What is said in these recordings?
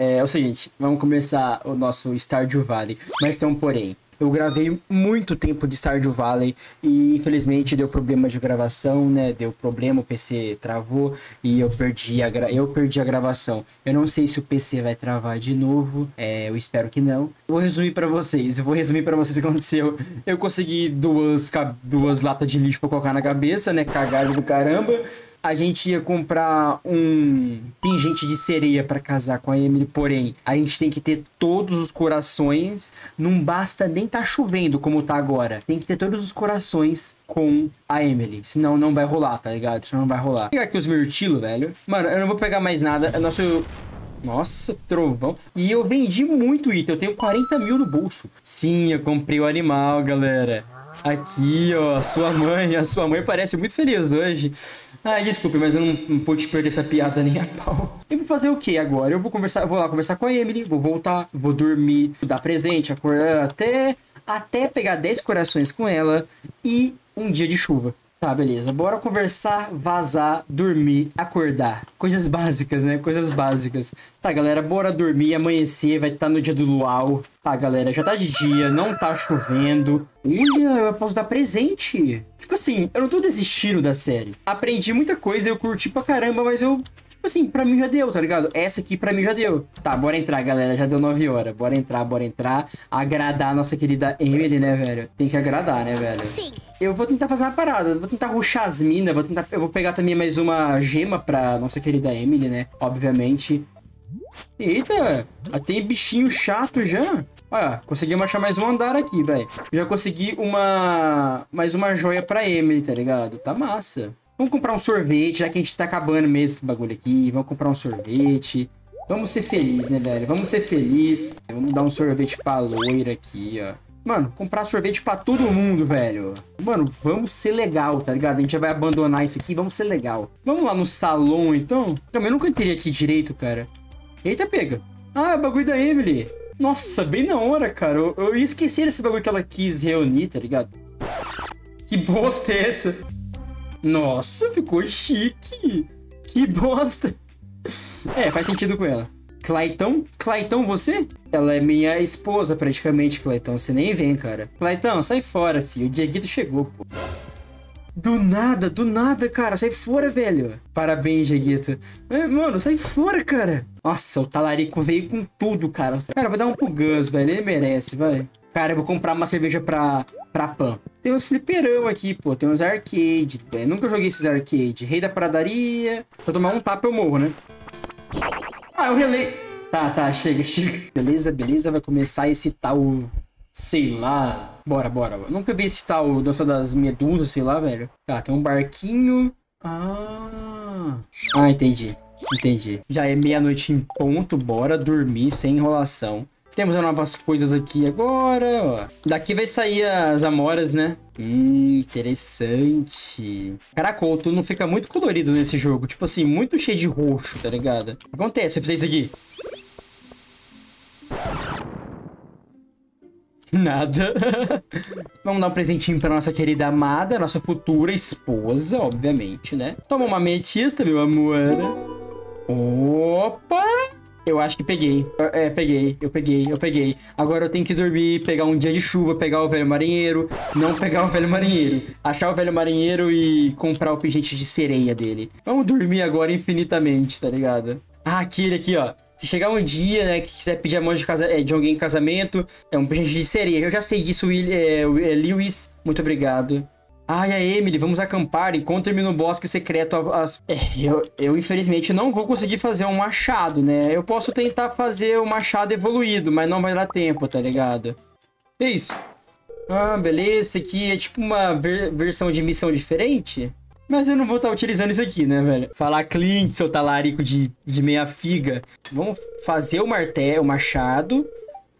É, é o seguinte, vamos começar o nosso Stardew Valley. Mas tem um porém. Eu gravei muito tempo de Stardew Valley e infelizmente deu problema de gravação, né? Deu problema, o PC travou e eu perdi a, gra... eu perdi a gravação. Eu não sei se o PC vai travar de novo, é, eu espero que não. Vou resumir para vocês, eu vou resumir para vocês o que aconteceu. Eu consegui duas, duas latas de lixo para colocar na cabeça, né? Cagado do caramba a gente ia comprar um pingente de sereia para casar com a Emily, porém, a gente tem que ter todos os corações, não basta nem tá chovendo como tá agora. Tem que ter todos os corações com a Emily, senão não vai rolar, tá ligado? Senão não vai rolar. Vou pegar aqui os mirtilo, velho. Mano, eu não vou pegar mais nada. É nosso nossa, trovão. E eu vendi muito item. Eu tenho 40 mil no bolso. Sim, eu comprei o animal, galera. Aqui, ó, sua mãe. A sua mãe parece muito feliz hoje. Ah, desculpe, mas eu não, não pude perder essa piada nem a pau. E vou fazer o que agora? Eu vou conversar, vou lá conversar com a Emily, vou voltar, vou dormir, dar presente, acordar até, até pegar 10 corações com ela e um dia de chuva. Tá, beleza. Bora conversar, vazar, dormir, acordar. Coisas básicas, né? Coisas básicas. Tá, galera, bora dormir, amanhecer, vai estar tá no dia do luau. Tá, galera, já tá de dia, não tá chovendo. Olha, eu posso dar presente. Tipo assim, eu não tô desistindo da série. Aprendi muita coisa, eu curti pra caramba, mas eu Tipo assim, pra mim já deu, tá ligado? Essa aqui pra mim já deu. Tá, bora entrar, galera. Já deu 9 horas. Bora entrar, bora entrar. Agradar a nossa querida Emily, né, velho? Tem que agradar, né, velho? Sim. Eu vou tentar fazer uma parada. Vou tentar ruxar as minas. Vou tentar... Eu vou pegar também mais uma gema pra nossa querida Emily, né? Obviamente. Eita! Tem bichinho chato já. Olha, conseguimos achar mais um andar aqui, velho. Já consegui uma... Mais uma joia pra Emily, tá ligado? Tá massa. Vamos comprar um sorvete, já que a gente tá acabando mesmo esse bagulho aqui. Vamos comprar um sorvete. Vamos ser felizes, né, velho? Vamos ser felizes. Vamos dar um sorvete pra loira aqui, ó. Mano, comprar sorvete pra todo mundo, velho. Mano, vamos ser legal, tá ligado? A gente já vai abandonar isso aqui, vamos ser legal. Vamos lá no salão, então? Também nunca teria aqui direito, cara. Eita, pega. Ah, bagulho da Emily. Nossa, bem na hora, cara. Eu, eu ia esquecer esse bagulho que ela quis reunir, tá ligado? Que bosta é essa? Nossa, ficou chique. Que bosta. É, faz sentido com ela. Claitão? Claitão, você? Ela é minha esposa, praticamente, Claitão. Você nem vem, cara. Claitão, sai fora, filho. O Dieguito chegou, pô. Do nada, do nada, cara. Sai fora, velho. Parabéns, Dieguito. É, mano, sai fora, cara. Nossa, o talarico veio com tudo, cara. Cara, vou dar um pro Gus, velho. Ele merece, vai. Cara, eu vou comprar uma cerveja pra, pra Pan. Tem uns fliperão aqui, pô. Tem uns arcade. É, nunca joguei esses arcade. Rei da Pradaria. Se eu tomar um tapa, eu morro, né? Ah, eu relei. Tá, tá, chega, chega. Beleza, beleza. Vai começar esse tal... Sei lá. Bora, bora. Nunca vi esse tal Dança das Medusas, sei lá, velho. Tá, tem um barquinho. Ah... Ah, entendi. Entendi. Já é meia-noite em ponto. Bora dormir sem enrolação. Temos novas coisas aqui agora, ó. Daqui vai sair as amoras, né? Hum, interessante. Caraca, o não fica muito colorido nesse jogo. Tipo assim, muito cheio de roxo, tá ligado? O que acontece se eu fizer isso aqui? Nada. Vamos dar um presentinho pra nossa querida amada, nossa futura esposa, obviamente, né? Toma uma ametista, meu amor. Opa! Eu acho que peguei. É, peguei, eu peguei, eu peguei. Agora eu tenho que dormir, pegar um dia de chuva, pegar o velho marinheiro, não pegar o velho marinheiro. Achar o velho marinheiro e comprar o pingente de sereia dele. Vamos dormir agora infinitamente, tá ligado? Ah, aquele aqui, ó. Se chegar um dia, né, que quiser pedir a mão de, casa, é, de alguém em casamento, é um pingente de sereia. Eu já sei disso, Will, é, Lewis. Muito obrigado. Ai, a Emily, vamos acampar. Encontre-me no bosque secreto. As... É, eu, eu, infelizmente, não vou conseguir fazer um machado, né? Eu posso tentar fazer o um machado evoluído, mas não vai dar tempo, tá ligado? É isso. Ah, beleza. Esse aqui é tipo uma ver versão de missão diferente. Mas eu não vou estar tá utilizando isso aqui, né, velho? Falar Clint, seu talarico de, de meia figa. Vamos fazer o martelo, o machado.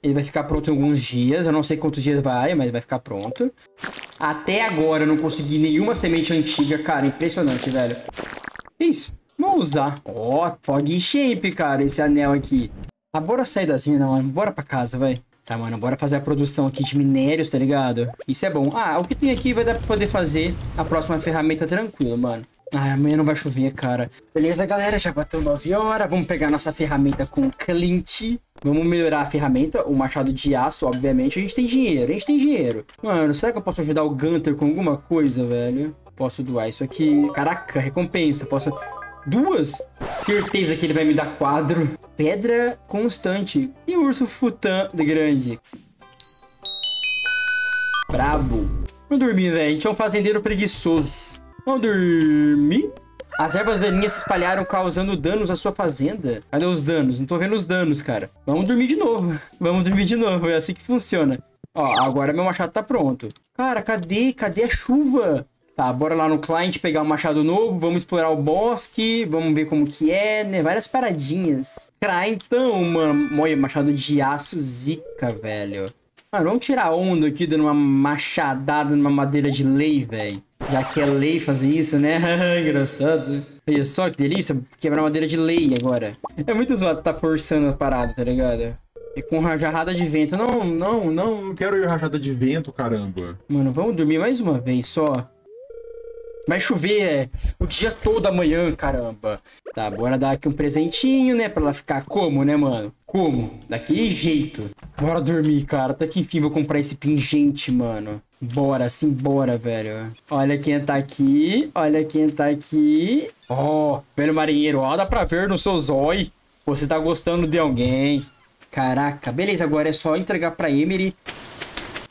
Ele vai ficar pronto em alguns dias. Eu não sei quantos dias vai, mas vai ficar pronto. Até agora eu não consegui nenhuma semente antiga. Cara, impressionante, velho. Isso. Vamos usar. Ó, oh, PogShape, cara, esse anel aqui. Ah, bora sair das minas, mano. Bora pra casa, vai. Tá, mano, bora fazer a produção aqui de minérios, tá ligado? Isso é bom. Ah, o que tem aqui vai dar pra poder fazer a próxima ferramenta tranquilo, mano. Ah, amanhã não vai chover, cara. Beleza, galera, já bateu 9 horas. Vamos pegar nossa ferramenta com o Clint. Vamos melhorar a ferramenta, o machado de aço, obviamente. A gente tem dinheiro, a gente tem dinheiro. Mano, será que eu posso ajudar o Gunter com alguma coisa, velho? Posso doar isso aqui. Caraca, recompensa. Posso... Duas? Certeza que ele vai me dar quadro. Pedra constante. E urso futã grande. Brabo. Vamos dormir, velho. A gente é um fazendeiro preguiçoso. Vamos dormir? As ervas daninhas se espalharam causando danos à sua fazenda. Cadê os danos? Não tô vendo os danos, cara. Vamos dormir de novo. Vamos dormir de novo. É assim que funciona. Ó, agora meu machado tá pronto. Cara, cadê? Cadê a chuva? Tá, bora lá no client pegar um machado novo. Vamos explorar o bosque. Vamos ver como que é, né? Várias paradinhas. Cara, então, mano. Olha, machado de aço zica, velho. Mano, vamos tirar onda aqui dando uma machadada numa madeira de lei, velho. Já que é lei fazer isso, né? Engraçado. Olha só que delícia, quebrar madeira de lei agora. É muito zoado tá forçando a parada, tá ligado? E com rajada de vento. Não, não, não. Não quero ir rajada de vento, caramba. Mano, vamos dormir mais uma vez só. Vai chover é, o dia todo amanhã, caramba. Tá, bora dar aqui um presentinho, né? Pra ela ficar como, né, mano? Como? Daquele jeito. Bora dormir, cara. Até que enfim vou comprar esse pingente, mano. Bora, sim, bora, velho. Olha quem tá aqui. Olha quem tá aqui. Ó, oh, velho marinheiro. Ó, dá pra ver no seu zói. Você tá gostando de alguém. Caraca, beleza. Agora é só entregar pra Emery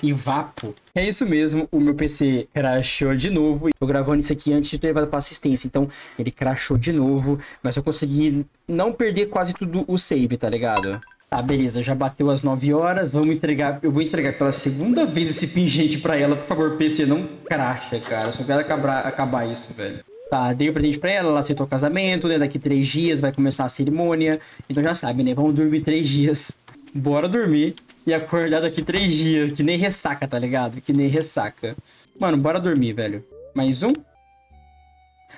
e vapo. É isso mesmo, o meu PC crashou de novo. Tô gravando isso aqui antes de ter levado pra assistência, então ele crashou de novo. Mas eu consegui não perder quase tudo o save, tá ligado? Tá, beleza, já bateu as 9 horas, vamos entregar, eu vou entregar pela segunda vez esse pingente pra ela, por favor, PC, não cracha, cara, eu só quero acabar, acabar isso, velho. Tá, dei o presente pra ela, ela aceitou o casamento, né, daqui três dias vai começar a cerimônia, então já sabe, né, vamos dormir três dias. Bora dormir e acordar daqui três dias. Que nem ressaca, tá ligado? Que nem ressaca. Mano, bora dormir, velho. Mais um?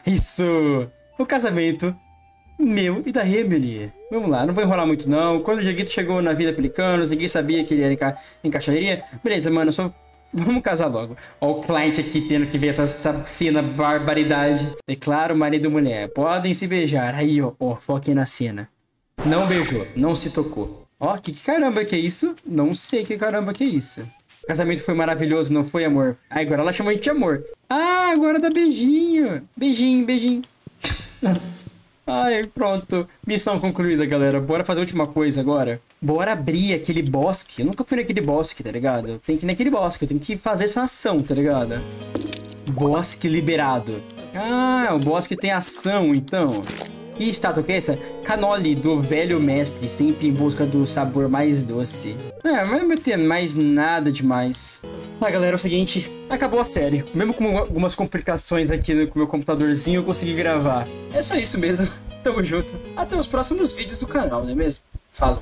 Isso! O casamento meu e da Emily. Vamos lá, não vou enrolar muito não. Quando o Jeguito chegou na Vila Pelicanos, ninguém sabia que ele era enca encaixaria. Beleza, mano, só Vamos casar logo. Ó o cliente aqui tendo que ver essa, essa cena barbaridade. Declaro marido e mulher. Podem se beijar. Aí, ó, ó, foquem na cena. Não beijou, não se tocou. Ó, que, que caramba que é isso? Não sei que caramba que é isso. O casamento foi maravilhoso, não foi, amor? Ah, agora ela chama a gente de amor. Ah, agora dá beijinho. Beijinho, beijinho. Nossa. Ai, pronto. Missão concluída, galera. Bora fazer a última coisa agora. Bora abrir aquele bosque. Eu nunca fui naquele bosque, tá ligado? Tem que ir naquele bosque. Eu tenho que fazer essa ação, tá ligado? Bosque liberado. Ah, o bosque tem ação, então. E estátua que é essa? Canoli, do velho mestre, sempre em busca do sabor mais doce. É, mas não ter mais nada demais. Ah, galera, é o seguinte, acabou a série. Mesmo com algumas complicações aqui no meu computadorzinho, eu consegui gravar. É só isso mesmo. Tamo junto. Até os próximos vídeos do canal, não é mesmo? Falou!